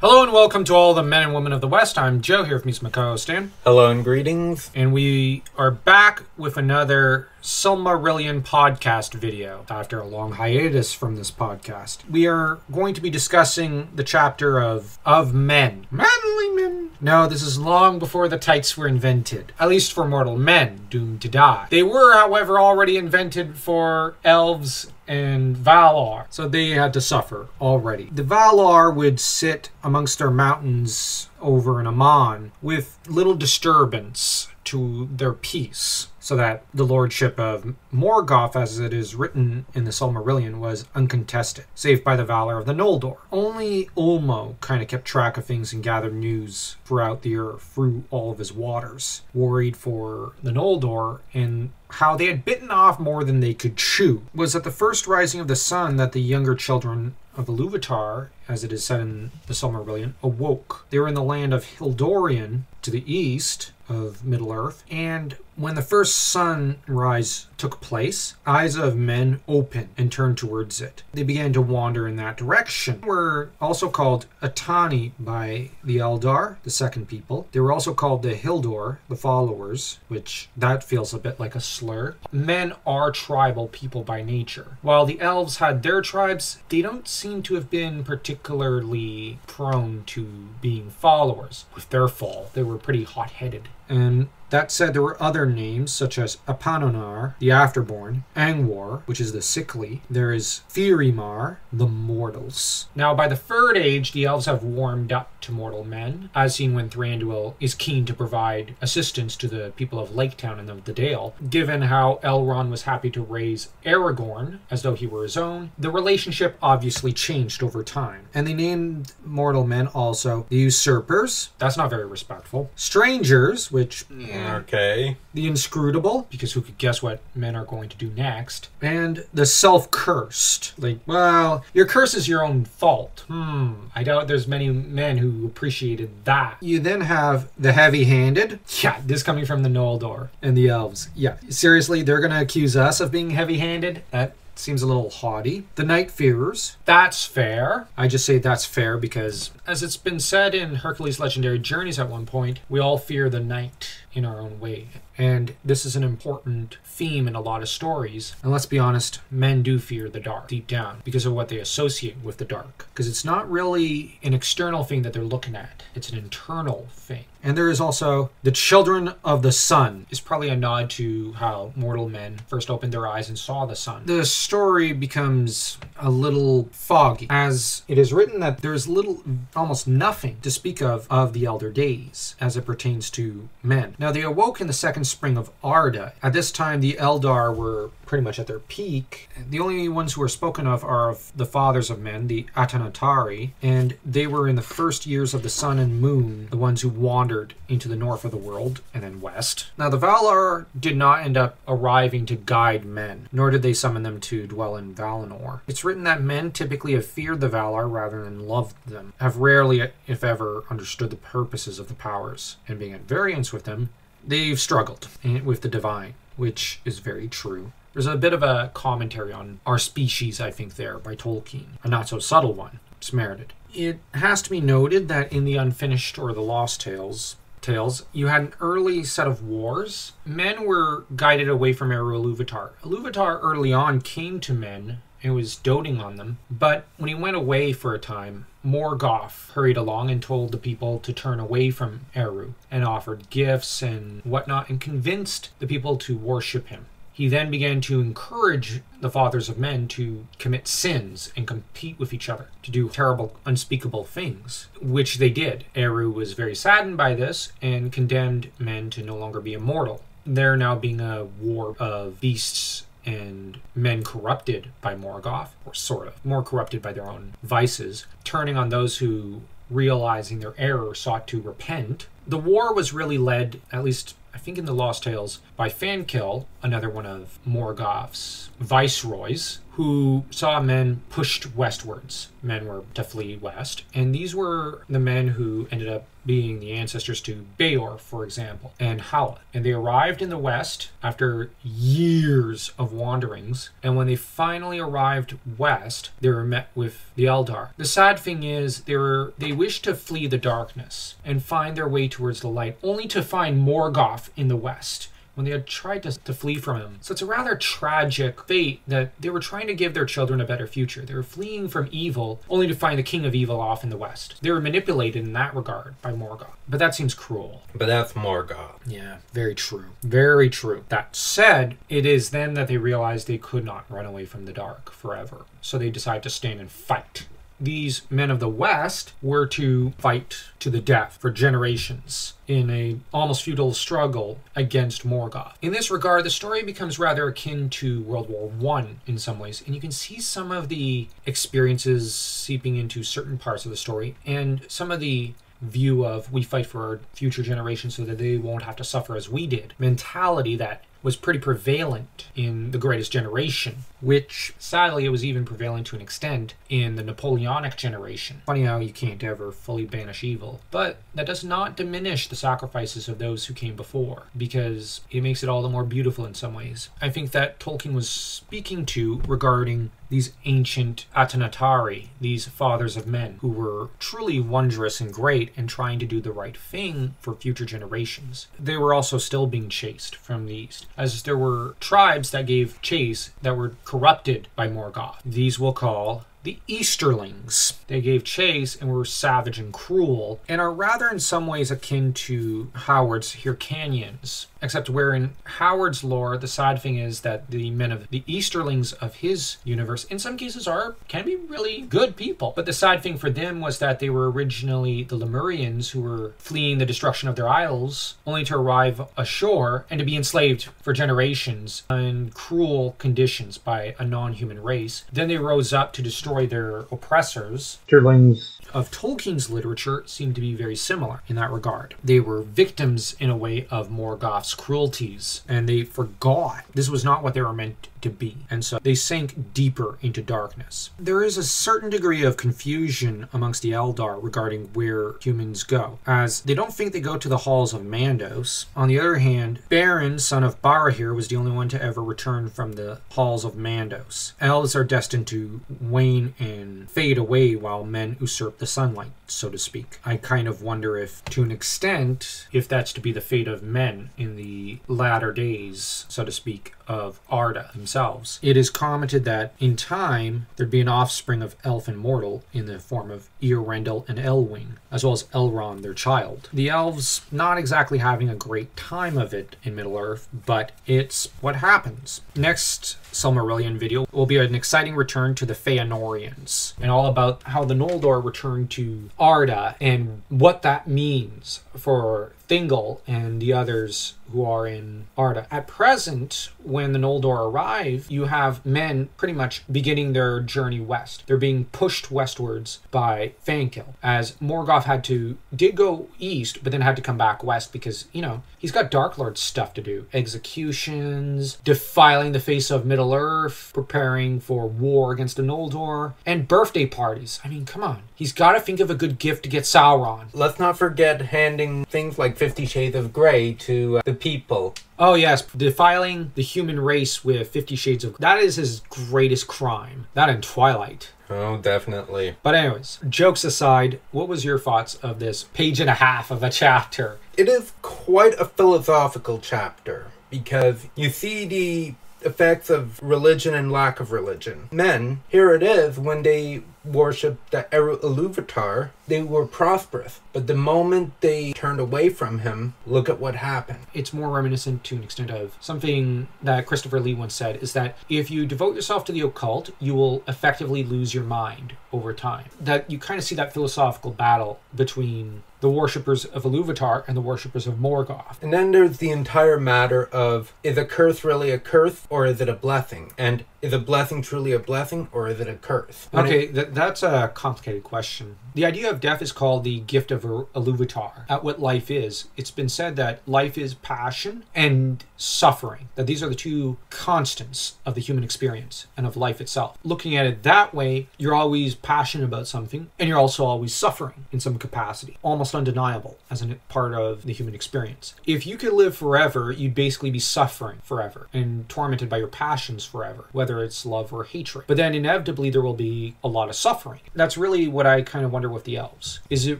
Hello and welcome to all the men and women of the West. I'm Joe here with me, my co-host Stan, Hello and greetings. and we are back with another Silmarillion podcast video after a long hiatus from this podcast. We are going to be discussing the chapter of of men, manly men. No, this is long before the tights were invented, at least for mortal men doomed to die. They were, however, already invented for elves and Valar. So they had to suffer already. The Valar would sit amongst their mountains over in Aman with little disturbance to their peace. So that the lordship of Morgoth, as it is written in the Silmarillion, was uncontested, save by the valor of the Noldor. Only Ulmo kind of kept track of things and gathered news throughout the earth through all of his waters, worried for the Noldor and how they had bitten off more than they could chew. Was at the first rising of the sun that the younger children of the Iluvatar, as it is said in the Silmarillion, awoke. They were in the land of Hildórien to the east of Middle Earth, and when the first sunrise took place, eyes of men opened and turned towards it. They began to wander in that direction. They were also called Atani by the Eldar, the second people. They were also called the Hildor, the followers, which that feels a bit like a slur. Men are tribal people by nature. While the elves had their tribes, they don't seem to have been particularly prone to being followers. With their fall, they were pretty hot headed. And that said, there were other names such as Apanonar, the Afterborn, Engwar, which is the sickly. There is Firimar, the mortals. Now, by the third age, the elves have warmed up to mortal men, as seen when Thranduil is keen to provide assistance to the people of Laketown and of the Dale. Given how Elrond was happy to raise Aragorn as though he were his own, the relationship obviously changed over time. And they named mortal men also the usurpers. That's not very respectful. Strangers, which Okay. the inscrutable, because who could guess what men are going to do next, and the self cursed. Like, well, your curse is your own fault. Hmm, I doubt there's many men who appreciated that. You then have the heavy handed. Yeah, this coming from the Noldor and the elves. Yeah, seriously, they're gonna accuse us of being heavy handed? That seems a little haughty. The Night Fearers. That's fair. I just say that's fair because, as it's been said in Hercules' Legendary Journeys at one point, we all fear the night in our own way. And this is an important theme in a lot of stories. And let's be honest, men do fear the dark deep down because of what they associate with the dark. Because it's not really an external thing that they're looking at, it's an internal thing. And there is also the children of the sun, is probably a nod to how mortal men first opened their eyes and saw the sun. The story becomes a little foggy, as it is written that there is little, almost nothing to speak of of the elder days as it pertains to men. Now, they awoke in the second spring of Arda. At this time, the Eldar were pretty much at their peak. The only ones who are spoken of are of the fathers of men, the Atanatari, and they were in the first years of the sun and moon, the ones who wandered into the north of the world and then west. Now, the Valar did not end up arriving to guide men, nor did they summon them to dwell in Valinor. It's written that men typically have feared the Valar rather than loved them, have rarely, if ever, understood the purposes of the powers, and being at variance with them, they've struggled with the divine, which is very true. There's a bit of a commentary on our species, I think, there by Tolkien, a not so subtle one. It's merited. It has to be noted that in the Unfinished or the Lost Tales, tales, you had an early set of wars. Men were guided away from Eru Iluvatar. Iluvatar early on came to men and was doting on them, but when he went away for a time, Morgoth hurried along and told the people to turn away from Eru and offered gifts and whatnot and convinced the people to worship him. He then began to encourage the fathers of men to commit sins and compete with each other, to do terrible, unspeakable things, which they did. Eru was very saddened by this and condemned men to no longer be immortal. There now being a war of beasts and men corrupted by Morgoth, or sort of, more corrupted by their own vices, turning on those who realizing their error sought to repent The war was really led, at least I think in the Lost Tales, by Fankil, another one of Morgoth's viceroys, who saw men pushed westwards. Men were to flee west, and these were the men who ended up being the ancestors to Beor, for example, and Hala. And they arrived in the west after years of wanderings, and when they finally arrived west, they were met with the Eldar. The sad thing is they were they wished to flee the darkness and find their way towards the light, only to find Morgoth in the west when they had tried to, to flee from him. So it's a rather tragic fate that they were trying to give their children a better future. They were fleeing from evil only to find the king of evil off in the west. They were manipulated in that regard by Morgoth. But that seems cruel. But that's Morgoth. Yeah, very true. Very true. That said, it is then that they realized they could not run away from the dark forever. So they decide to stand and fight these men of the West were to fight to the death for generations in a almost feudal struggle against Morgoth. In this regard, the story becomes rather akin to World War One in some ways, and you can see some of the experiences seeping into certain parts of the story and some of the view of we fight for our future generations so that they won't have to suffer as we did mentality that was pretty prevalent in the greatest generation, which sadly it was even prevalent to an extent in the Napoleonic generation. Funny how you can't ever fully banish evil, but that does not diminish the sacrifices of those who came before, because it makes it all the more beautiful in some ways. I think that Tolkien was speaking to regarding these ancient Atanatari, these fathers of men, who were truly wondrous and great and trying to do the right thing for future generations. They were also still being chased from the east, as there were tribes that gave chase that were corrupted by Morgoth. These we'll call the Easterlings. They gave chase and were savage and cruel, and are rather in some ways akin to Howard's Hyrcanians. Except where in Howard's lore, the sad thing is that the men of the Easterlings of his universe, in some cases, are can be really good people. But the sad thing for them was that they were originally the Lemurians who were fleeing the destruction of their isles, only to arrive ashore and to be enslaved for generations in cruel conditions by a non-human race. Then they rose up to destroy their oppressors. Easterlings Of Tolkien's literature seem to be very similar in that regard. They were victims in a way of Morgoth's cruelties, and they forgot this was not what they were meant to be. And so they sank deeper into darkness. There is a certain degree of confusion amongst the Eldar regarding where humans go, as they don't think they go to the halls of Mandos. On the other hand, Beren, son of Barahir, was the only one to ever return from the halls of Mandos. Elves are destined to wane and fade away while men usurp the sunlight, so to speak. I kind of wonder if, to an extent, if that's to be the fate of men in the latter days, so to speak, of Arda themselves. It is commented that in time there'd be an offspring of elf and mortal in the form of Eärendil and Elwing, as well as Elrond, their child. The elves not exactly having a great time of it in Middle Earth, but it's what happens. Next Silmarillion video will be an exciting return to the Feanorians and all about how the Noldor returned to Arda and what that means for Thingol and the others who are in Arda. At present, when the Noldor arrive, you have men pretty much beginning their journey west. They're being pushed westwards by Fankil, as Morgoth had to did go east, but then had to come back west because you know he's got Dark Lord stuff to do: executions, defiling the face of Middle Earth, preparing for war against the Noldor, and birthday parties. I mean, come on, he's got to think of a good gift to get Sauron. Let's not forget handing things like Fifty Shades of Grey to uh, the people. Oh yes, defiling the human race with Fifty Shades of that is his greatest crime. That and Twilight. Oh, definitely. But anyways, jokes aside, what was your thoughts of this page and a half of a chapter? It is quite a philosophical chapter because you see the effects of religion and lack of religion. Men, here it is, when they worshipped the Eru Iluvatar, they were prosperous. But the moment they turned away from him, look at what happened. It's more reminiscent to an extent of something that Christopher Lee once said is that if you devote yourself to the occult, you will effectively lose your mind over time. That you kind of see that philosophical battle between the worshippers of Iluvatar and the worshippers of Morgoth. And then there's the entire matter of is a curse really a curse or is it a blessing? And is a blessing truly a blessing or is it a curse? When Okay, it- th- that's a complicated question. The idea of death is called the gift of Iluvatar. At what life is, it's been said that life is passion and suffering. That these are the two constants of the human experience and of life itself. Looking at it that way, you're always passionate about something, and you're also always suffering in some capacity, almost undeniable as a part of the human experience. If you could live forever, you'd basically be suffering forever and tormented by your passions forever, whether it's love or hatred. But then inevitably there will be a lot of suffering. That's really what I kind of wonder with the elves. Is it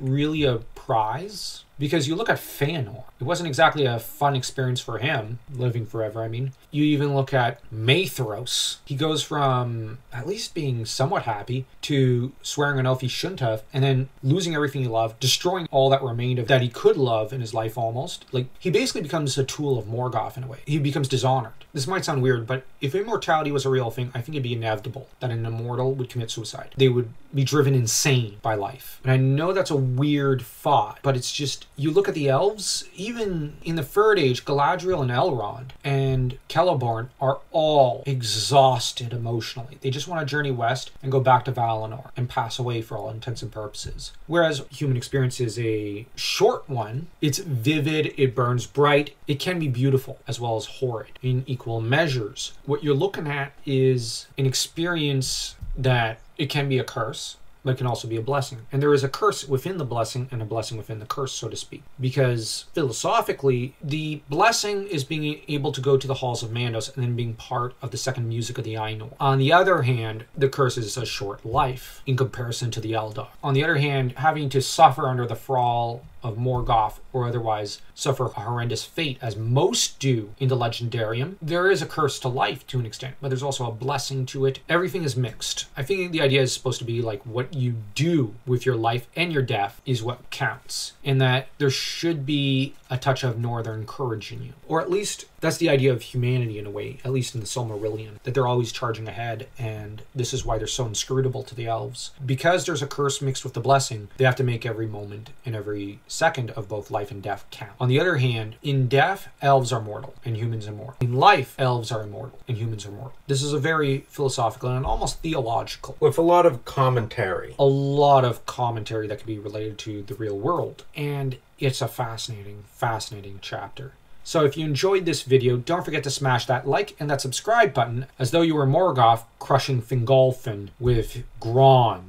really a prize? Because you look at Feanor, it wasn't exactly a fun experience for him living forever. I mean, you even look at Maedhros. He goes from at least being somewhat happy to swearing an oath he shouldn't have, and then losing everything he loved, destroying all that remained of that he could love in his life almost. Like, he basically becomes a tool of Morgoth in a way. He becomes dishonored. This might sound weird, but if immortality was a real thing, I think it'd be inevitable that an immortal would commit suicide. They would be driven insane by life. And I know that's a weird thought, but it's just you look at the elves, even in the Third Age, Galadriel and Elrond and Celeborn are all exhausted emotionally. They just want to journey west and go back to Valinor and pass away for all intents and purposes. Whereas human experience is a short one, it's vivid, it burns bright, it can be beautiful as well as horrid in equal measures. What you're looking at is an experience that it can be a curse but can also be a blessing. And there is a curse within the blessing and a blessing within the curse, so to speak. Because philosophically, the blessing is being able to go to the halls of Mandos and then being part of the second music of the Ainur. On the other hand, the curse is a short life in comparison to the Eldar. On the other hand, having to suffer under the thrall of Morgoth or otherwise suffer a horrendous fate, as most do in the Legendarium. There is a curse to life to an extent, but there's also a blessing to it. Everything is mixed. I think the idea is supposed to be like what you do with your life and your death is what counts, and that there should be a touch of northern courage in you. Or at least that's the idea of humanity in a way, at least in the Silmarillion, that they're always charging ahead, and this is why they're so inscrutable to the elves. Because there's a curse mixed with the blessing, they have to make every moment and every second of both life and death count. On the other hand, in death, elves are mortal and humans are immortal. In life, elves are immortal and humans are mortal. This is a very philosophical and almost theological with a lot of commentary. a lot of commentary that can be related to the real world. And it's a fascinating, fascinating chapter. So if you enjoyed this video, don't forget to smash that like and that subscribe button as though you were Morgoth crushing Fingolfin with Grond.